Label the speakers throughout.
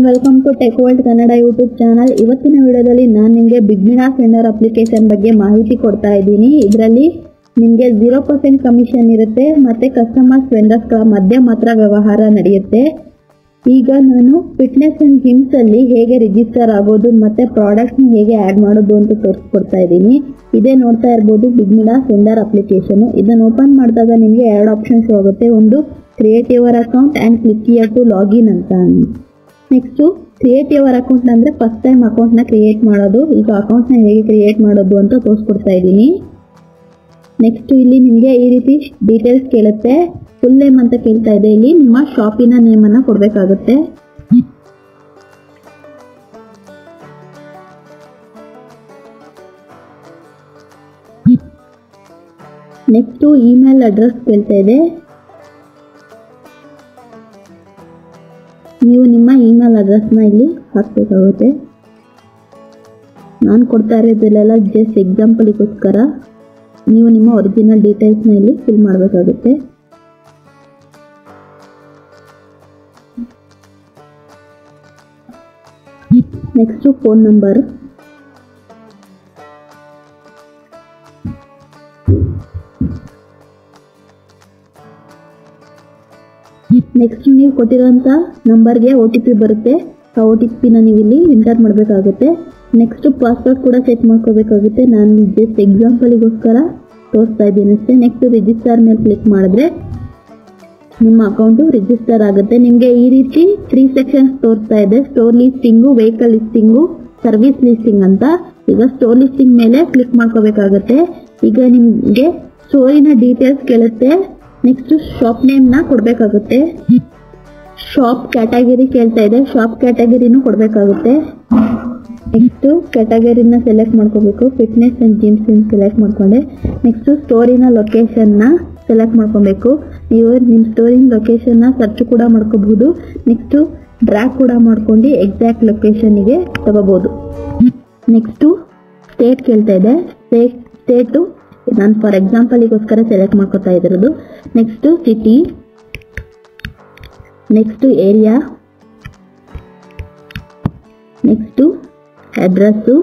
Speaker 1: And welcome to Tech World Kannada YouTube channel. ಇವತ್ತಿನ ವಿಡಿಯೋದಲ್ಲಿ ನಾನು ನಿಮಗೆ ಬಿಗ್ಮಿನಾ ಸೆಂಡರ್ ಅಪ್ಲಿಕೇಶನ್ ಬಗ್ಗೆ ಮಾಹಿತಿ ಕೊಡ್ತಾ ಇದ್ದೀನಿ. ಇದರಲ್ಲಿ ನಿಮಗೆ ಝೀರೋ ಪರ್ಸೆಂಟ್ ಕಮಿಷನ್ ಇರುತ್ತೆ, ಮತ್ತು ಕಸ್ಟಮರ್ಸ್ ವೆಂಡರ್ಸ್ಗಳ ಮಧ್ಯ ಮಾತ್ರ ವ್ಯವಹಾರ ನಡೆಯುತ್ತೆ. ಈಗ ನಾನು ಫಿಟ್ನೆಸ್ ಅಂಡ್ ಜಿಮ್ಸಲ್ಲಿ ಹೇಗೆ ರಿಜಿಸ್ಟರ್ ಆಗೋದು, ಮತ್ತೆ ಪ್ರಾಡಕ್ಟ್ಸ್ನ ಹೇಗೆ ಆ್ಯಡ್ ಮಾಡೋದು ಅಂತ ತೋರಿಸ್ಕೊಡ್ತಾ ಇದ್ದೀನಿ. ಇದೇ ನೋಡ್ತಾ ಇರ್ಬೋದು ಬಿಗ್ಮಿಡಾ ಸೆಂಡರ್ ಅಪ್ಲಿಕೇಶನು ಇದನ್ನು ಓಪನ್ ಮಾಡಿದಾಗ ನಿಮಗೆ ಎರಡು ಆಪ್ಷನ್ಸ್ ಹೋಗುತ್ತೆ. ಒಂದು create your account and click here to login ಅಂತ. ನೆಕ್ಸ್ಟು ಕ್ರಿಯೇಟ್ ಯುವರ್ ಅಕೌಂಟ್ ಅಂದರೆ ಫಸ್ಟ್ ಟೈಮ್ ಅಕೌಂಟ್ನ ಕ್ರಿಯೇಟ್ ಮಾಡೋದು. ಈಗ ಅಕೌಂಟ್ನ ಹೇಗೆ ಕ್ರಿಯೇಟ್ ಮಾಡೋದು ಅಂತ ತೋರಿಸ್ಕೊಡ್ತಾ ಇದ್ದೀನಿ. ನೆಕ್ಸ್ಟ್ ಇಲ್ಲಿ ನಿಮಗೆ ಈ ರೀತಿ ಡೀಟೇಲ್ಸ್ ಕೇಳುತ್ತೆ. ಫುಲ್ ನೇಮ್ ಅಂತ ಕೇಳ್ತಾ ಇದೆ. ಇಲ್ಲಿ ನಿಮ್ಮ ಶಾಪಿನ ನೇಮನ್ನು ಕೊಡಬೇಕಾಗುತ್ತೆ. ನೆಕ್ಸ್ಟು ಇಮೇಲ್ ಅಡ್ರೆಸ್ ಕೇಳ್ತಾ ಇದೆ. ನೀವು ನಿಮ್ಮ ಇಮೇಲ್ ಅಡ್ರೆಸ್ನ ಇಲ್ಲಿ ಹಾಕಬೇಕಾಗುತ್ತೆ. ನಾನು ಕೊಡ್ತಾ ಇರೋದಿಲ್ಲೆಲ್ಲ ಜಸ್ಟ್ ಎಕ್ಸಾಂಪಲಿಗೋಸ್ಕರ ನೀವು ನಿಮ್ಮ ಒರಿಜಿನಲ್ ಡೀಟೇಲ್ಸ್ನ ಇಲ್ಲಿ ಫಿಲ್ ಮಾಡಬೇಕಾಗುತ್ತೆ. ನೆಕ್ಸ್ಟು ಫೋನ್ ನಂಬರ್ ನೆಕ್ಸ್ಟ್ ನೀವು ಕೊಟ್ಟಿರೋಂಥ ನಂಬರ್ಗೆ ಒ ಟಿ ಪಿ ಬರುತ್ತೆ. ಆ ಒ ಟಿ ಪಿನ ನೀವು ಇಲ್ಲಿ ಎಂಟರ್ ಮಾಡಬೇಕಾಗುತ್ತೆ. ನೆಕ್ಸ್ಟ್ ಪಾಸ್ವರ್ಡ್ ಕೂಡ ಸೆಟ್ ಮಾಡ್ಕೋಬೇಕಾಗುತ್ತೆ. ನಾನು ಜಸ್ಟ್ ಎಕ್ಸಾಂಪಲಿಗೋಸ್ಕರ ತೋರಿಸ್ತಾ ಇದ್ದೀನಿ ಅಷ್ಟೇ. ನೆಕ್ಸ್ಟ್ ರಿಜಿಸ್ಟರ್ ಮೇಲೆ ಕ್ಲಿಕ್ ಮಾಡಿದ್ರೆ ನಿಮ್ಮ ಅಕೌಂಟು ರಿಜಿಸ್ಟರ್ ಆಗುತ್ತೆ. ನಿಮಗೆ ಈ ರೀತಿ ತ್ರೀ ಸೆಕ್ಷನ್ಸ್ ತೋರಿಸ್ತಾ ಇದೆ. Store listing vehicle listing service listing ಅಂತ. ಈಗ ಸ್ಟೋರ್ ಲಿಸ್ಟಿಂಗ್ ಮೇಲೆ ಕ್ಲಿಕ್ ಮಾಡ್ಕೋಬೇಕಾಗುತ್ತೆ. ಈಗ ನಿಮಗೆ ಸ್ಟೋರಿನ ಡೀಟೇಲ್ಸ್ ಕೇಳುತ್ತೆ. ನೆಕ್ಸ್ಟ್ ಶಾಪ್ ನೇಮ್ನ ಕೊಡಬೇಕಾಗುತ್ತೆ. ಶಾಪ್ ಕ್ಯಾಟಗರಿ ಕೇಳ್ತಾ ಇದೆ. ಶಾಪ್ ಕ್ಯಾಟಗರಿನೂ ಕೊಡಬೇಕಾಗುತ್ತೆ. ನೆಕ್ಸ್ಟ್ ಕ್ಯಾಟಗರಿನ ಸೆಲೆಕ್ಟ್ ಮಾಡ್ಕೋಬೇಕು. ಫಿಟ್ನೆಸ್ ಅಂಡ್ ಜಿಮ್ಸ್ ಸೆಲೆಕ್ಟ್ ಮಾಡ್ಕೊಂಡೆ. ನೆಕ್ಸ್ಟ್ ಸ್ಟೋರಿನ ಲೊಕೇಶನ್ನ ಸೆಲೆಕ್ಟ್ ಮಾಡ್ಕೊಬೇಕು. ನೀವು ನಿಮ್ಮ ಸ್ಟೋರಿನ ಲೊಕೇಶನ್ನ ಸರ್ಚ್ ಕೂಡ ಮಾಡ್ಕೋಬಹುದು. ನೆಕ್ಸ್ಟ್ ಡ್ರ್ಯಾಗ್ ಕೂಡ ಮಾಡ್ಕೊಂಡು ಎಕ್ಸಾಕ್ಟ್ ಲೊಕೇಶನ್ನಿಗೆ ತಗೋಬೋದು ನೆಕ್ಸ್ಟು ಸ್ಟೇಟ್ ಕೇಳ್ತಾ ಇದೆ. ಸ್ಟೇಟ್ ಸ್ಟೇಟು ನಾನು ಫಾರ್ ಎಕ್ಸಾಂಪಲಿಗೋಸ್ಕರ ಸೆಲೆಕ್ಟ್ ಮಾಡ್ಕೊತಾ ಇರೋದು. Next city next area next address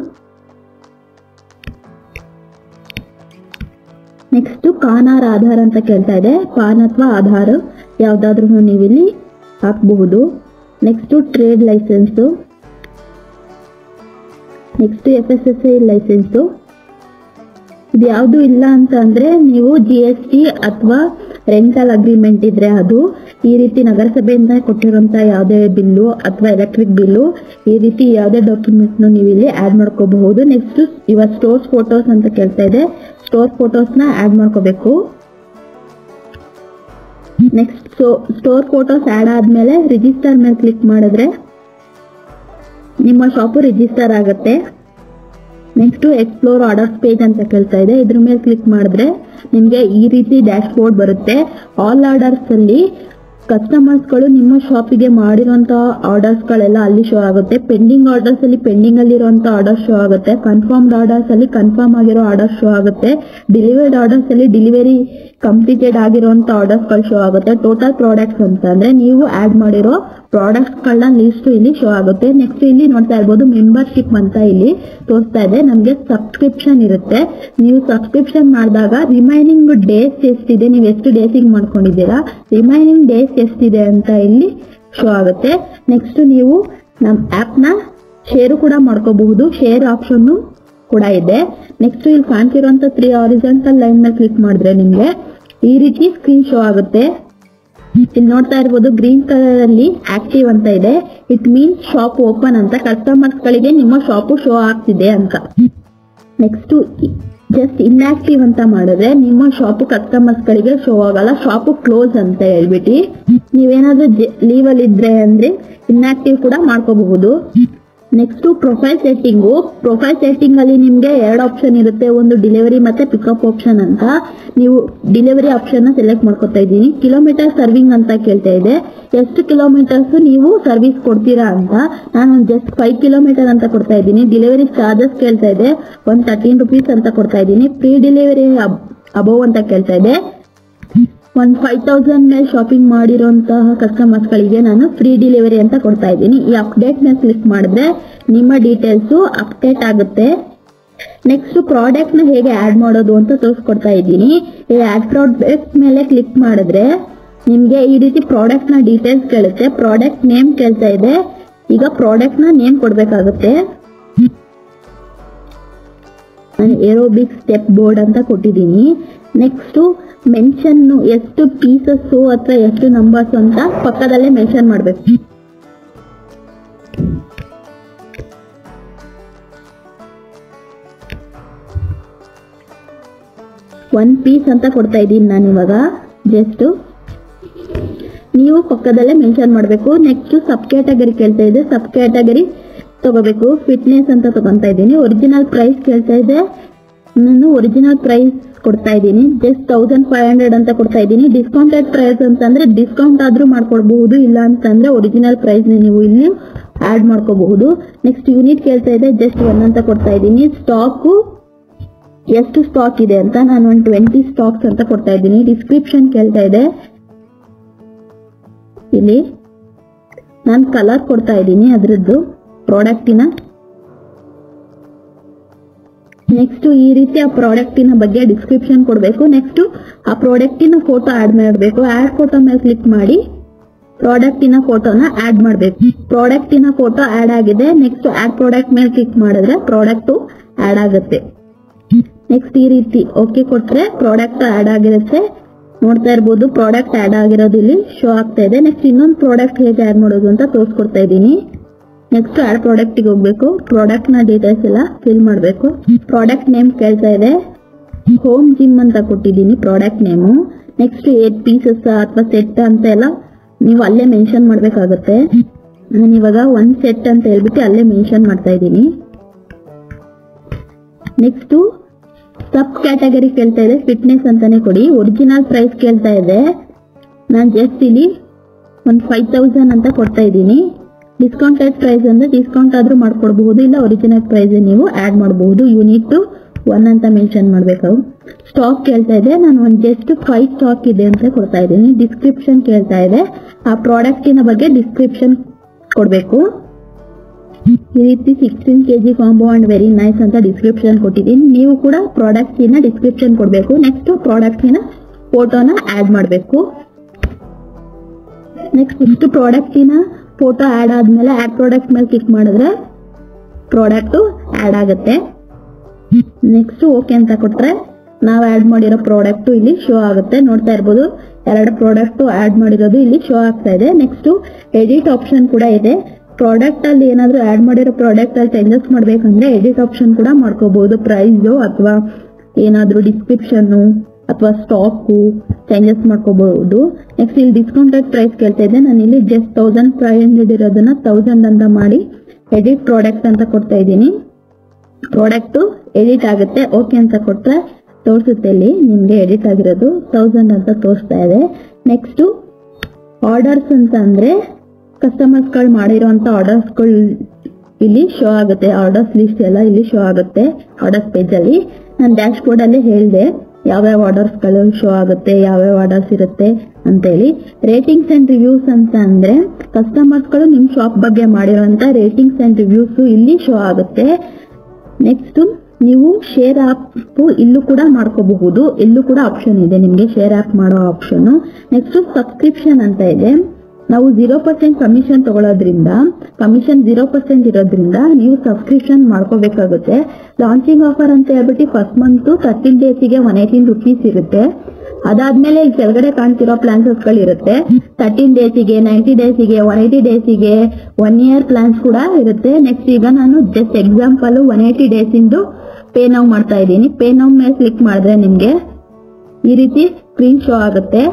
Speaker 1: next ಕಾನಾರ್ Aadhaar ಅಂತ ಕೇಳ್ತಾ ಇದೆ. ಪಾನ್ ಅಥವಾ ಆಧಾರ್ ಯಾವುದಾದ್ರೂ ಇಲ್ಲಿ ಹಾಕಬಹುದು. Next trade licence next F S S I licence ಇದು ಯಾವುದು ಇಲ್ಲ ಅಂತ ಅಂದ್ರೆ ನೀವು ಜಿ ಎಸ್ ಟಿ ಅಥವಾ ರೆಂಟಲ್ ಅಗ್ರಿಮೆಂಟ್ ಇದ್ರೆ ಅದು ಈ ರೀತಿ ನಗರಸಭೆಯಿಂದ ಕೊಟ್ಟಿರುವಂತ ಯಾವುದೇ ಬಿಲ್ಲು ಅಥವಾ ಎಲೆಕ್ಟ್ರಿಕ್ ಬಿಲ್ಲು ಈ ರೀತಿ ಯಾವುದೇ ಡಾಕ್ಯುಮೆಂಟ್ ನೀವು ಇಲ್ಲಿ ಆ್ಯಡ್ ಮಾಡ್ಕೋಬಹುದು. ನೆಕ್ಸ್ಟ್ ಇವತ್ತು ಸ್ಟೋರ್ಸ್ ಫೋಟೋಸ್ ಅಂತ ಕೇಳ್ತಾ ಇದೆ. ಸ್ಟೋರ್ ಫೋಟೋಸ್ನ ಆ್ಯಡ್ ಮಾಡ್ಕೋಬೇಕು. ನೆಕ್ಸ್ಟ್ ಸ್ಟೋರ್ ಫೋಟೋಸ್ ಆ್ಯಡ್ ಆದಮೇಲೆ ರಿಜಿಸ್ಟರ್ ಮೇಲೆ ಕ್ಲಿಕ್ ಮಾಡಿದ್ರೆ ನಿಮ್ಮ ಶಾಪು ರಿಜಿಸ್ಟರ್ ಆಗುತ್ತೆ. ನೆಕ್ಸ್ಟ್ ಎಕ್ಸ್ಪ್ಲೋರ್ ಆರ್ಡರ್ಸ್ ಪೇಜ್ ಅಂತ ಕೇಳ್ತಾ ಇದೆ. ಇದ್ರ ಮೇಲೆ ಕ್ಲಿಕ್ ಮಾಡಿದ್ರೆ ನಿಮಗೆ ಈ ರೀತಿ ಡ್ಯಾಶ್ ಬೋರ್ಡ್ ಬರುತ್ತೆ. ಆಲ್ ಆರ್ಡರ್ಸ್ ಅಲ್ಲಿ ಕಸ್ಟಮರ್ಸ್ಗಳು ನಿಮ್ಮ ಶಾಪಿಗೆ ಆರ್ಡರ್ಸ್ ಆರ್ಡರ್ಸ್ಗಳೆಲ್ಲ ಅಲ್ಲಿ ಶೋ ಆಗುತ್ತೆ. ಪೆಂಡಿಂಗ್ ಆರ್ಡರ್ಸ್ ಅಲ್ಲಿ ಪೆಂಡಿಂಗ್ ಅಲ್ಲಿರುವಂಥ ಆರ್ಡರ್ ಶೋ ಆಗುತ್ತೆ. ಕನ್ಫರ್ಮ್ಡ್ ಆರ್ಡರ್ಸ್ ಅಲ್ಲಿ ಕನ್ಫರ್ಮ್ ಆಗಿರೋ ಆರ್ಡರ್ ಶೋ ಆಗುತ್ತೆ. ಡೆಲಿವರ್ಡ್ ಆರ್ಡರ್ಸ್ ಅಲ್ಲಿ ಡೆಲಿವರಿ ಕಂಪ್ಲೀಟೆಡ್ ಆಗಿರುವಂತಹ ಆರ್ಡರ್ಸ್ಗಳು ಶೋ ಆಗುತ್ತೆ. ಟೋಟಲ್ ಪ್ರಾಡಕ್ಟ್ಸ್ ಅಂತ ಅಂದ್ರೆ ನೀವು ಆಡ್ ಮಾಡಿರೋ ಪ್ರಾಡಕ್ಟ್ಸ್ಗಳನ್ನ ಲಿಸ್ಟ್ ಇಲ್ಲಿ ಶೋ ಆಗುತ್ತೆ. ನೆಕ್ಸ್ಟ್ ಇಲ್ಲಿ ನೋಡ್ತಾ ಇರ್ಬೋದು ಮೆಂಬರ್ಶಿಪ್ ಅಂತ ಇಲ್ಲಿ ತೋರಿಸ್ತಾ ಇದೆ. ನಮಗೆ ಸಬ್ಸ್ಕ್ರಿಪ್ಷನ್ ಇರುತ್ತೆ. ನೀವು ಸಬ್ಸ್ಕ್ರಿಪ್ಷನ್ ಮಾಡಿದಾಗ ರಿಮೈನಿಂಗ್ ಡೇಸ್ ಎಷ್ಟಿದೆ? ನೀವು ಎಷ್ಟು ಡೇಸಿಗೆ ಮಾಡ್ಕೊಂಡಿದ್ದೀರಾ? ರಿಮೈನಿಂಗ್ ಡೇಸ್ ಎಷ್ಟಿದೆ ಅಂತ ಇಲ್ಲಿ ಶೋ ಆಗುತ್ತೆ. ನೆಕ್ಸ್ಟ್ ನೀವು ನಮ್ಮ ಆ್ಯಪ್ನ ಶೇರು ಕೂಡ ಮಾಡ್ಕೋಬಹುದು. ಶೇರ್ ಆಪ್ಷನ್ನು ಕೂಡ ಇದೆ. ನೆಕ್ಸ್ಟ್ ಇಲ್ಲಿ ಕಾಣ್ತಿರುವಂತ ತ್ರೀ ಆರಿಜೆಂಟಲ್ ಲೈನ್ ಮೇಲೆ ಕ್ಲಿಕ್ ಮಾಡಿದ್ರೆ ನಿಮಗೆ ಈ ರೀತಿ ಸ್ಕ್ರೀನ್ ಶೋ ಆಗುತ್ತೆ. ಇಲ್ಲಿ ನೋಡ್ತಾ ಇರ್ಬೋದು ಗ್ರೀನ್ ಕಲರ್ ಅಲ್ಲಿ ಆಕ್ಟಿವ್ ಅಂತ ಇದೆ. ಇಟ್ ಮೀನ್ಸ್ ಶಾಪ್ ಓಪನ್ ಅಂತ. ಕಸ್ಟಮರ್ಸ್ ಗಳಿಗೆ ನಿಮ್ಮ ಶಾಪು ಶೋ ಆಗ್ತಿದೆ ಅಂತ. ನೆಕ್ಸ್ಟ್ ಜಸ್ಟ್ ಇನ್ಆಕ್ಟಿವ್ ಅಂತ ಮಾಡಿದ್ರೆ ನಿಮ್ಮ ಶಾಪು ಕಸ್ಟಮರ್ಸ್ ಗಳಿಗೆ ಶೋ ಆಗಲ್ಲ. ಶಾಪು ಕ್ಲೋಸ್ ಅಂತ ಹೇಳ್ಬಿಟ್ಟು ನೀವೇನಾದ್ರೂ ಲೀವ್ ಅಲ್ಲಿ ಇದ್ರೆ ಅಂದ್ರೆ ಇನ್ಆಕ್ಟಿವ್ ಕೂಡ ಮಾಡ್ಕೋಬಹುದು. Next profile setting profile setting ಅಲ್ಲಿ ನಿಮಗೆ ಎರಡು ಆಪ್ಷನ್ ಇರುತ್ತೆ. ಒಂದು ಡೆಲಿವರಿ ಮತ್ತೆ ಪಿಕಪ್ ಆಪ್ಷನ್ ಅಂತ. ನೀವು ಡೆಲಿವರಿ ಆಪ್ಷನ್ ಸೆಲೆಕ್ಟ್ ಮಾಡ್ಕೊತಾ ಇದ್ದೀನಿ. ಕಿಲೋಮೀಟರ್ ಸರ್ವಿಂಗ್ ಅಂತ ಕೇಳ್ತಾ ಇದೆ. ಎಷ್ಟು ಕಿಲೋಮೀಟರ್ಸ್ ನೀವು ಸರ್ವಿಸ್ ಕೊಡ್ತೀರಾ ಅಂತ ನಾನು ಜಸ್ಟ್ ಫೈವ್ ಕಿಲೋಮೀಟರ್ ಅಂತ ಕೊಡ್ತಾ ಇದ್ದೀನಿ. ಡೆಲಿವರಿ ಚಾರ್ಜಸ್ ಕೇಳ್ತಾ ಇದೆ. ಒಂದು ತರ್ಟೀನ್ ರುಪೀಸ್ ಅಂತ ಕೊಡ್ತಾ ಇದ್ದೀನಿ. ಪ್ರೀ ಡೆಲಿವರಿ ಅಬೋವ್ ಅಂತ ಕೇಳ್ತಾ ಇದೆ. ಒಂದು ಫೈವ್ ತೌಸಂಡ್ ಮೇಲೆ ಶಾಪಿಂಗ್ ಮಾಡಿರೋಂತಹ ಕಸ್ಟಮರ್ಸ್ಗಳಿಗೆ ನಾನು ಫ್ರೀ ಡೆಲಿವರಿ ಅಂತ ಕೊಡ್ತಾ ಇದ್ದೀನಿ. ಈ ಅಪ್ಡೇಟ್ ಮೇಲೆ ಕ್ಲಿಕ್ ಮಾಡಿದ್ರೆ ನಿಮ್ಮ ಡೀಟೇಲ್ಸು ಅಪ್ಡೇಟ್ ಆಗುತ್ತೆ. ನೆಕ್ಸ್ಟ್ ಪ್ರಾಡಕ್ಟ್ನ ಹೇಗೆ ಆಡ್ ಮಾಡೋದು ಅಂತ ತೋರಿಸ್ಕೊಡ್ತಾ ಇದ್ದೀನಿ. ಈ ಆ್ಯಡ್ ಪ್ರಾಡಕ್ಟ್ ಮೇಲೆ ಕ್ಲಿಕ್ ಮಾಡಿದ್ರೆ ನಿಮ್ಗೆ ಈ ರೀತಿ ಪ್ರಾಡಕ್ಟ್ನ ಡೀಟೇಲ್ಸ್ ಕೇಳುತ್ತೆ. ಪ್ರಾಡಕ್ಟ್ ನೇಮ್ ಕೇಳ್ತಾ ಇದೆ. ಈಗ ಪ್ರಾಡಕ್ಟ್ನ ನೇಮ್ ಕೊಡಬೇಕಾಗುತ್ತೆ. ನಾನು ಏರೋಬಿಕ್ ಸ್ಟೆಪ್ ಬೋರ್ಡ್ ಅಂತ ಕೊಟ್ಟಿದ್ದೀನಿ. ನೆಕ್ಸ್ಟ್ ಮೆನ್ಷನ್ನು ಎಷ್ಟು ಪೀಸಸ್ ಅಥವಾ ಎಷ್ಟು ನಂಬರ್ಸ್ ಅಂತ ಪಕ್ಕದಲ್ಲೇ ಮೆನ್ಷನ್ ಮಾಡಬೇಕು. ಒನ್ ಪೀಸ್ ಅಂತ ಕೊಡ್ತಾ ಇದ್ದೀನಿ ನಾನು ಇವಾಗ ಜಸ್ಟ್ ನೀವು ಪಕ್ಕದಲ್ಲೇ ಮೆನ್ಷನ್ ಮಾಡಬೇಕು. ನೆಕ್ಸ್ಟ್ ಸಬ್ ಕ್ಯಾಟಗರಿ ಕೇಳ್ತಾ ಇದೆ. ಸಬ್ ಕ್ಯಾಟಗರಿ ತಗೋಬೇಕು. ಫಿಟ್ನೆಸ್ ಅಂತ ತಗೊತಾ ಇದ್ದೀನಿ. ಒರಿಜಿನಲ್ ಪ್ರೈಸ್ ಕೇಳ್ತಾ ಇದೆ. ನಾನು ಒರಿಜಿನಲ್ ಪ್ರೈಸ್ ಕೊಡ್ತಾ ಇದ್ದೀನಿ. ಜಸ್ಟ್ ತೌಸಂಡ್ ಫೈವ್ ಹಂಡ್ರೆಡ್ ಅಂತ ಕೊಡ್ತಾ ಇದ್ದೀನಿ. ಡಿಸ್ಕೌಂಟೆಡ್ ಪ್ರೈಸ್ ಅಂತಂದ್ರೆ ಡಿಸ್ಕೌಂಟ್ ಆದ್ರೂ ಮಾಡ್ಕೊಡ್ಬಹುದು, ಇಲ್ಲ ಅಂತಂದ್ರೆ ಒರಿಜಿನಲ್ ಪ್ರೈಸ್ ನೀವು ಇಲ್ಲಿ ಆಡ್ ಮಾಡ್ಕೋಬಹುದು. ನೆಕ್ಸ್ಟ್ ಯೂನಿಟ್ ಕೇಳ್ತಾ ಇದೆ ಜಸ್ಟ್ ಒನ್ ಅಂತ ಕೊಡ್ತಾ ಇದ್ದೀನಿ. ಸ್ಟಾಕು ಎಷ್ಟು ಸ್ಟಾಕ್ ಇದೆ ಅಂತ ನಾನು ಒಂದು ಟ್ವೆಂಟಿ ಸ್ಟಾಕ್ಸ್ ಅಂತ ಕೊಡ್ತಾ ಇದ್ದೀನಿ. ಡಿಸ್ಕ್ರಿಪ್ಷನ್ ಕೇಳ್ತಾ ಇದೆ. ಇಲ್ಲಿ ನಾನು ಕಲರ್ ಕೊಡ್ತಾ ಇದ್ದೀನಿ ಅದರದ್ದು. ಪ್ರಾಡಕ್ಟಿನ ನೆಕ್ಸ್ಟ್ ಈ ರೀತಿ ಆ ಪ್ರಾಡಕ್ಟಿನ ಬಗ್ಗೆ ಡಿಸ್ಕ್ರಿಪ್ಷನ್ ಕೊಡಬೇಕು. ನೆಕ್ಸ್ಟ್ ಆ ಪ್ರಾಡಕ್ಟಿನ ಫೋಟೋ ಆಡ್ ಮಾಡಬೇಕು. ಆಡ್ ಫೋಟೋ ಮೇಲೆ ಕ್ಲಿಕ್ ಮಾಡಿ, ಪ್ರಾಡಕ್ಟಿನ ಫೋಟೋನ ಆಡ್ ಮಾಡಬೇಕು. ಪ್ರಾಡಕ್ಟಿನ ಫೋಟೋ ಆಡ್ ಆಗಿದೆ. ನೆಕ್ಸ್ಟ್ ಆಡ್ ಪ್ರಾಡಕ್ಟ್ ಮೇಲೆ ಕ್ಲಿಕ್ ಮಾಡಿದ್ರೆ ಪ್ರಾಡಕ್ಟ್ ಆಡ್ ಆಗುತ್ತೆ. ನೆಕ್ಸ್ಟ್ ಈ ರೀತಿ ಓಕೆ ಕೊಟ್ರೆ ಪ್ರಾಡಕ್ಟ್ ಆಡ್ ಆಗಿರುತ್ತೆ. ನೋಡ್ತಾ ಇರ್ಬೋದು ಪ್ರಾಡಕ್ಟ್ ಆಡ್ ಆಗಿರೋದು ಇಲ್ಲಿ ಶೋ ಆಗ್ತಾ ಇದೆ. ನೆಕ್ಸ್ಟ್ ಇನ್ನೊಂದು ಪ್ರಾಡಕ್ಟ್ ಹೇಗೆ ಆಡ್ ಮಾಡೋದು ಅಂತ ತೋರಿಸ್ಕೊಡ್ತಾ ಇದ್ದೀನಿ. ನೆಕ್ಸ್ಟ್ ಆಡ್ ಪ್ರಾಡಕ್ಟ್ಗೆ ಹೋಗ್ಬೇಕು? ಪ್ರಾಡಕ್ಟ್ನ ಡೀಟೇಲ್ಸ್ ಎಲ್ಲ ಫಿಲ್ ಮಾಡಬೇಕು. ಪ್ರಾಡಕ್ಟ್ ನೇಮ್ ಕೇಳ್ತಾ ಇದೆ. ಹೋಮ್ ಜಿಮ್ ಅಂತ ಕೊಟ್ಟಿದ್ದೀನಿ product name next eight pieces ಅಥವಾ ಸೆಟ್ ಅಂತ ಎಲ್ಲ ನೀವು ಅಲ್ಲೇ ಮೆನ್ಷನ್ ಮಾಡ್ಬೇಕಾಗತ್ತೆ. ನಾನು ಇವಾಗ ಒಂದ್ ಸೆಟ್ ಅಂತ ಹೇಳ್ಬಿಟ್ಟು ಅಲ್ಲೇ ಮೆನ್ಷನ್ ಮಾಡ್ತಾ ಇದ್ದೀನಿ. ನೆಕ್ಸ್ಟ್ ಸಬ್ ಕ್ಯಾಟಗರಿ ಕೇಳ್ತಾ ಇದೆ. ಫಿಟ್ನೆಸ್ ಅಂತಾನೆ ಕೊಡಿ. ಒರಿಜಿನಲ್ ಪ್ರೈಸ್ ಕೇಳ್ತಾ ಇದೆ. ನಾನು ಜಸ್ಟ್ ಇಲ್ಲಿ ಒಂದು ಫೈವ್ ತೌಸಂಡ್ ಅಂತ ಕೊಡ್ತಾ ಇದ್ದೀನಿ. ಡಿಸ್ಕೌಂಟೆಡ್ ಪ್ರೈಸ್ ಅಂದ್ರೆ ಡಿಸ್ಕೌಂಟ್ ಆದ್ರೂ ಮಾಡ್ಕೊಡ್ಬಹುದು, ಇಲ್ಲ ಒರಿಜಿನಲ್ ಪ್ರೈಸ್ ನೀವು ಆಡ್ ಮಾಡಬಹುದು. ಯೂನಿಟ್ ಒನ್ ಅಂತ ಮೆನ್ಷನ್ ಮಾಡಬೇಕು. ಸ್ಟಾಕ್ ಕೇಳ್ತಾ ಇದೆ. ನಾನು ಒಂದು ಜಸ್ಟ್ ಫೈವ್ ಸ್ಟಾಕ್ ಇದೆ ಅಂತ ಕೊಡ್ತಾ ಇದ್ದೀನಿ. ಡಿಸ್ಕ್ರಿಪ್ಷನ್ ಕೇಳ್ತಾ ಇದೆ. ಆ ಪ್ರಾಡಕ್ಟಿನ ಬಗ್ಗೆ ಡಿಸ್ಕ್ರಿಪ್ಷನ್ ಕೊಡಬೇಕು. ಈ ರೀತಿ sixteen K G combo and very nice ಅಂತ ಡಿಸ್ಕ್ರಿಪ್ಷನ್ ಕೊಟ್ಟಿದ್ದೀನಿ. ನೀವು ಕೂಡ ಪ್ರಾಡಕ್ಟಿನ ಡಿಸ್ಕ್ರಿಪ್ಷನ್ ಕೊಡಬೇಕು. ನೆಕ್ಸ್ಟ್ ಪ್ರಾಡಕ್ಟಿನ ಫೋಟೋನ ಆಡ್ ಮಾಡಬೇಕು. ನೆಕ್ಸ್ಟ್ ಇಷ್ಟು ಪ್ರಾಡಕ್ಟಿನ ಫೋಟೋ ಆಡ್ ಆದಮೇಲೆ ಆ್ಯಡ್ ಪ್ರಾಡಕ್ಟ್ ಮೇಲೆ ಕ್ಲಿಕ್ ಮಾಡಿದ್ರೆ ಪ್ರಾಡಕ್ಟ್ ಆ್ಯಡ್ ಆಗುತ್ತೆ. ನೆಕ್ಸ್ಟ್ ಓಕೆ ಅಂತ ಕೊಟ್ಟರೆ ನಾವು ಆ್ಯಡ್ ಮಾಡಿರೋ ಪ್ರಾಡಕ್ಟ್ ಇಲ್ಲಿ ಶೋ ಆಗುತ್ತೆ. ನೋಡ್ತಾ ಇರ್ಬೋದು, ಎರಡು ಪ್ರಾಡಕ್ಟ್ ಆ್ಯಡ್ ಮಾಡಿರೋದು ಇಲ್ಲಿ ಶೋ ಆಗ್ತಾ ಇದೆ. ನೆಕ್ಸ್ಟು ಎಡಿಟ್ ಆಪ್ಷನ್ ಕೂಡ ಇದೆ. ಪ್ರಾಡಕ್ಟ್ ಅಲ್ಲಿ ಏನಾದ್ರೂ ಆಡ್ ಮಾಡಿರೋ ಪ್ರಾಡಕ್ಟ್ ಅಲ್ಲಿ ಚೇಂಜಸ್ ಮಾಡಬೇಕಂದ್ರೆ ಎಡಿಟ್ ಆಪ್ಷನ್ ಕೂಡ ಮಾಡ್ಕೋಬಹುದು ಪ್ರೈಸು ಅಥವಾ ಏನಾದರೂ ಡಿಸ್ಕ್ರಿಪ್ಷನ್ ಅಥವಾ ಸ್ಟಾಕು ಚೇಂಜಸ್ ಮಾಡ್ಕೋಬಹುದು. ನೆಕ್ಸ್ಟ್ ಇಲ್ಲಿ ಡಿಸ್ಕೌಂಟೆಡ್ ಪ್ರೈಸ್ ಕೇಳ್ತಾ ಇದೆ ನಾನು ಇಲ್ಲಿ ಜಸ್ಟ್ ತೌಸಂಡ್ ಫೈವ್ ಹಂಡ್ರೆಡ್ ಇರೋದನ್ನ ತೌಸಂಡ್ ಅಂತ ಮಾಡಿ ಎಡಿಟ್ ಪ್ರಾಡಕ್ಟ್ ಅಂತ ಕೊಡ್ತಾ ಇದ್ದೀನಿ. ಪ್ರಾಡಕ್ಟ್ ಎಡಿಟ್ ಆಗುತ್ತೆ ಓಕೆ ಅಂತ ಕೊಟ್ರೆ ತೋರಿಸುತ್ತೆ ಇಲ್ಲಿ. ನಿಮ್ಗೆ ಎಡಿಟ್ ಆಗಿರೋದು ತೌಸಂಡ್ ಅಂತ ತೋರಿಸ್ತಾ ಇದೆ. ನೆಕ್ಸ್ಟ್ ಆರ್ಡರ್ಸ್ ಅಂತ ಅಂದ್ರೆ ಕಸ್ಟಮರ್ಸ್ಗಳು ಆರ್ಡರ್ಸ್ಗಳು ಆರ್ಡರ್ಸ್ಗಳು ಇಲ್ಲಿ ಶೋ ಆಗುತ್ತೆ. ಆರ್ಡರ್ಸ್ ಲಿಸ್ಟ್ ಎಲ್ಲ ಇಲ್ಲಿ ಶೋ ಆಗುತ್ತೆ ಆರ್ಡರ್ಸ್ ಪೇಜಲ್ಲಿ ನಾನು ಡ್ಯಾಶ್ ಬೋರ್ಡ್ ಅಲ್ಲಿ ಹೇಳಿದೆ. ಯಾವ್ಯಾವ ಆರ್ಡರ್ಸ್ಗಳು ಶೋ ಆಗುತ್ತೆ, ಯಾವ್ಯಾವ ಆರ್ಡರ್ಸ್ ಇರುತ್ತೆ ಅಂತ ಹೇಳಿ ರೇಟಿಂಗ್ಸ್ ಅಂಡ್ ರಿವ್ಯೂಸ್ ಅಂತ ಅಂದ್ರೆ ಕಸ್ಟಮರ್ಸ್ಗಳು ನಿಮ್ ಶಾಪ್ ಬಗ್ಗೆ ಮಾಡಿರೋಂಥ ರೇಟಿಂಗ್ಸ್ ಅಂಡ್ ರಿವ್ಯೂಸ್ ಇಲ್ಲಿ ಶೋ ಆಗುತ್ತೆ. ನೆಕ್ಸ್ಟ್ ನೀವು ಶೇರ್ ಆಪ್ ಇಲ್ಲೂ ಕೂಡ ಮಾಡ್ಕೋಬಹುದು. ಇಲ್ಲೂ ಕೂಡ ಆಪ್ಷನ್ ಇದೆ ನಿಮ್ಗೆ ಶೇರ್ ಆಪ್ ಮಾಡೋ ಆಪ್ಷನ್ ನೆಕ್ಸ್ಟ್ ಸಬ್ಸ್ಕ್ರಿಪ್ಷನ್ ಅಂತ ಇದೆ. ನಾವು ಜೀರೋ ಪರ್ಸೆಂಟ್ ಕಮಿಷನ್ ತಗೊಳ್ಳೋದ್ರಿಂದ ಕಮಿಷನ್ ಜೀರೋ ಪರ್ಸೆಂಟ್ ಇರೋದ್ರಿಂದ ನೀವು ಸಬ್ಸ್ಕ್ರಿಪ್ಷನ್ ಮಾಡ್ಕೋಬೇಕಾಗುತ್ತೆ. ಲಾಂಚಿಂಗ್ ಆಫರ್ ಅಂತ ಹೇಳ್ಬಿಟ್ಟು ಫಸ್ಟ್ ಮಂತ್ ತರ್ಟೀನ್ ಡೇಸಿಗೆ ಒನ್ ಏಯ್ಟೀನ್ ರುಪೀಸ್ ಇರುತ್ತೆ. ಅದಾದ್ಮೇಲೆ ಇಲ್ಲಿ ಕೆಳಗಡೆ ಕಾಣ್ತಿರೋ ಪ್ಲಾನ್ಸಸ್ಗಳು ಇರುತ್ತೆ. ತರ್ಟೀನ್ ಡೇಸಿಗೆ ನೈಂಟಿ ಡೇಸಿಗೆ ಒನ್ ಏಯ್ಟಿ ಡೇಸಿಗೆ ಒನ್ ಇಯರ್ ಪ್ಲಾನ್ಸ್ ಕೂಡ ಇರುತ್ತೆ. ನೆಕ್ಸ್ಟ್ ಈಗ ನಾನು just example one eighty days ಇಂದು ಪೇ ನೌ ಮಾಡ್ತಾ ಇದ್ದೀನಿ. ಪೇ ನೌ ಮೇಲೆ ಕ್ಲಿಕ್ ಮಾಡಿದ್ರೆ ನಿಮ್ಗೆ ಈ ರೀತಿ ಸ್ಕ್ರೀನ್ ಶೋ ಆಗುತ್ತೆ.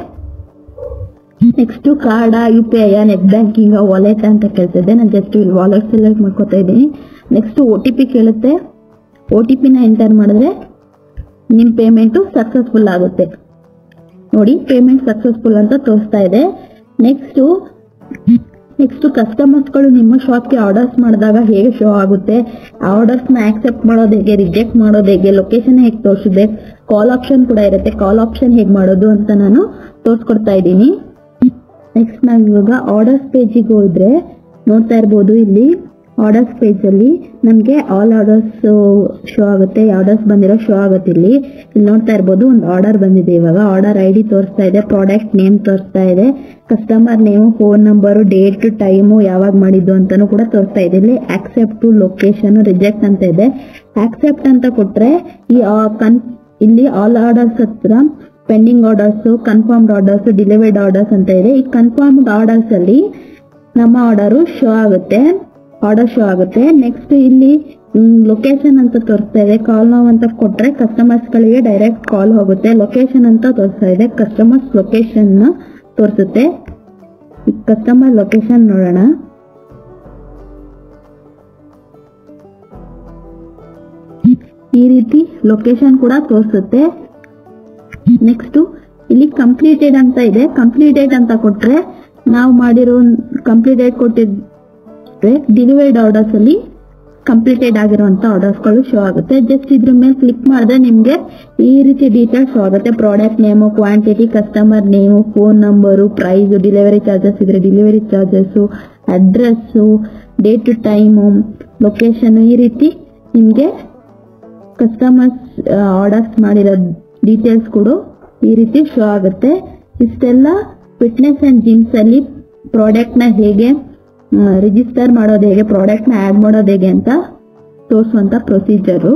Speaker 1: Next card U P I net banking wallet ಅಂತ ಕೇಳ್ತಿದ್ದೆ. ನಾನು ಜಸ್ಟ್ ಇಲ್ಲಿ ವಾಲೆಟ್ ಸೆಲೆಕ್ಟ್ ಮಾಡ್ಕೋತಾ ಇದ್ದೀನಿ. ನೆಕ್ಸ್ಟ್ ಒ ಟಿ ಪಿ ಕೇಳುತ್ತೆ. ಒ ಟಿ ಪಿನ ಎಂಟರ್ ಮಾಡಿದ್ರೆ ನಿಮ್ಮ ಪೇಮೆಂಟು ಸಕ್ಸಸ್ಫುಲ್ ಆಗುತ್ತೆ. ನೋಡಿ ಪೇಮೆಂಟ್ ಸಕ್ಸಸ್ಫುಲ್ ಅಂತ ತೋರಿಸ್ತಾ ಇದೆ. ನೆಕ್ಸ್ಟ್ ನೆಕ್ಸ್ಟ್ ಕಸ್ಟಮರ್ಸ್ಗಳು ನಿಮ್ಮ ಶಾಪ್ಗೆ ಆರ್ಡರ್ಸ್ ಮಾಡಿದಾಗ ಹೇಗೆ ಶೋ ಆಗುತ್ತೆ? ಆರ್ಡರ್ಸ್ನ ಆಕ್ಸೆಪ್ಟ್ ಮಾಡೋದು ಹೇಗೆ ರಿಜೆಕ್ಟ್ ಮಾಡೋದು ಹೇಗೆ ಲೊಕೇಶನ್ ಹೇಗೆ ತೋರಿಸಿದೆ? ಕಾಲ್ ಆಪ್ಷನ್ ಕೂಡ ಇರುತ್ತೆ. ಕಾಲ್ ಆಪ್ಷನ್ ಹೇಗೆ ಮಾಡೋದು ಅಂತ ನಾನು ತೋರಿಸ್ಕೊಡ್ತಾ ಇದ್ದೀನಿ. ನೆಕ್ಸ್ಟ್ ನಾವು ಇವಾಗ ಆರ್ಡರ್ಸ್ ಪೇಜಿಗೆ ಹೋದ್ರೆ ನೋಡ್ತಾ ಇರ್ಬೋದು ಇಲ್ಲಿ. ಆರ್ಡರ್ಸ್ ಪೇಜಲ್ಲಿ ನಮಗೆ ಆಲ್ ಆರ್ಡರ್ಸ್ ಶೋ ಆಗುತ್ತೆ. ಆರ್ಡರ್ಸ್ ಬಂದಿರೋ ಶೋ ಆಗುತ್ತೆ ಇಲ್ಲಿ. ಇಲ್ಲಿ ನೋಡ್ತಾ ಇರ್ಬೋದು ಒಂದು ಆರ್ಡರ್ ಬಂದಿದೆ ಇವಾಗ. ಆರ್ಡರ್ ಐ ಡಿ ತೋರಿಸ್ತಾ ಇದೆ ಪ್ರಾಡಕ್ಟ್ ನೇಮ್ ತೋರಿಸ್ತಾ ಇದೆ customer name phone number date time ಯಾವಾಗ ಮಾಡಿದ್ದು ಅಂತಾನು ಕೂಡ ತೋರಿಸ್ತಾ ಇದೆ. ಇಲ್ಲಿ ಆಕ್ಸೆಪ್ಟು ಲೊಕೇಶನ್ ರಿಜೆಕ್ಟ್ ಅಂತ ಇದೆ. ಆಕ್ಸೆಪ್ಟ್ ಅಂತ ಕೊಟ್ಟರೆ ಈ ಕನ್ ಇಲ್ಲಿ ಆಲ್ ಆರ್ಡರ್ಸ್ ಹತ್ರ pending orders confirmed orders delivered orders ಅಂತ ಇದೆ. ಈ ಕನ್ಫರ್ಮ್ಡ್ ಆರ್ಡರ್ಸ್ ಅಲ್ಲಿ ನಮ್ಮ ಆರ್ಡರು ಶೋ ಆಗುತ್ತೆ. ಆರ್ಡರ್ ಶೋ ಆಗುತ್ತೆ. ನೆಕ್ಸ್ಟ್ ಇಲ್ಲಿ ಲೊಕೇಶನ್ ಅಂತ ತೋರಿಸ್ತಾ ಇದೆ. ಕಾಲ್ ನಾವು ಅಂತ ಕೊಟ್ರೆ ಕಸ್ಟಮರ್ಸ್ ಗಳಿಗೆ ಡೈರೆಕ್ಟ್ ಕಾಲ್ ಹೋಗುತ್ತೆ. ಲೊಕೇಶನ್ ಅಂತ ತೋರಿಸ್ತಾ ಇದೆ. ಕಸ್ಟಮರ್ಸ್ ಲೊಕೇಶನ್ ತೋರಿಸುತ್ತೆ. ಕಸ್ಟಮರ್ ಲೊಕೇಶನ್ ನೋಡೋಣ. ಈ ರೀತಿ ಲೊಕೇಶನ್ ಕೂಡ ತೋರಿಸುತ್ತೆ. ನೆಕ್ಸ್ಟ್ ಇಲ್ಲಿ ಕಂಪ್ಲೀಟೆಡ್ ಅಂತ ಇದೆ. ಕಂಪ್ಲೀಟೆಡ್ ಅಂತ ಕೊಟ್ರೆ ನಾವು ಮಾಡಿರೋ ಕಂಪ್ಲೀಟೆಡ್ ಕೊಟ್ಟಿದ್ರೆ ಡಿಲಿವರ್ಡ್ ಆರ್ಡರ್ಸ್ ಅಲ್ಲಿ ಕಂಪ್ಲೀಟೆಡ್ ಆಗಿರುವಂತ ಆರ್ಡರ್ಸ್ಗಳು ಶೋ ಆಗುತ್ತೆ. ಜಸ್ಟ್ ಇದ್ರ ಮೇಲೆ ಕ್ಲಿಕ್ ಮಾಡಿದ್ರೆ ನಿಮ್ಗೆ ಈ ರೀತಿ ಡೀಟೇಲ್ಸ್ ಶೋ ಆಗುತ್ತೆ. Product name quantity customer name phone number price delivery charges ಇದ್ರೆ delivery charges address date time location ಈ ರೀತಿ ನಿಮ್ಗೆ ಕಸ್ಟಮರ್ಸ್ ಆರ್ಡರ್ಸ್ ಮಾಡಿರೋ ಡೀಟೇಲ್ಸ್ ಕೊಡು. ಈ ರೀತಿ ಶೋ ಆಗುತ್ತೆ. ಇಷ್ಟೆಲ್ಲ ಫಿಟ್ನೆಸ್ ಅಂಡ್ ಜಿಮ್ಸ್ ಅಲ್ಲಿ ಪ್ರಾಡಕ್ಟ್ನ ಹೇಗೆ ರಿಜಿಸ್ಟರ್ ಮಾಡೋದು ಹೇಗೆ ಪ್ರಾಡಕ್ಟ್ನ ಆಡ್ ಮಾಡೋದು ಹೇಗೆ ಅಂತ ತೋರಿಸುವಂತ ಪ್ರೊಸೀಜರು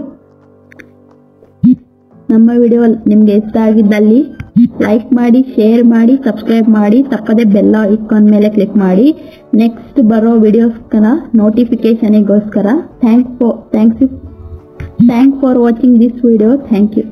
Speaker 1: ನಮ್ಮ ವಿಡಿಯೋ ನಿಮ್ಗೆ ಇಷ್ಟ ಆಗಿದ್ದಲ್ಲಿ ಲೈಕ್ ಮಾಡಿ ಶೇರ್ ಮಾಡಿ ಸಬ್ಸ್ಕ್ರೈಬ್ ಮಾಡಿ, ತಪ್ಪದೆ ಬೆಲ್ಲ ಐಕಾನ್ ಮೇಲೆ ಕ್ಲಿಕ್ ಮಾಡಿ. ನೆಕ್ಸ್ಟ್ ಬರೋ ವಿಡಿಯೋಸ್ಕರ ನೋಟಿಫಿಕೇಶನಿಗೋಸ್ಕರ thank for thanks you thanks for watching this video thank you